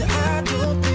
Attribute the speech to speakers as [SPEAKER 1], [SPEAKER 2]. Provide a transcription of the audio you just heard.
[SPEAKER 1] I don't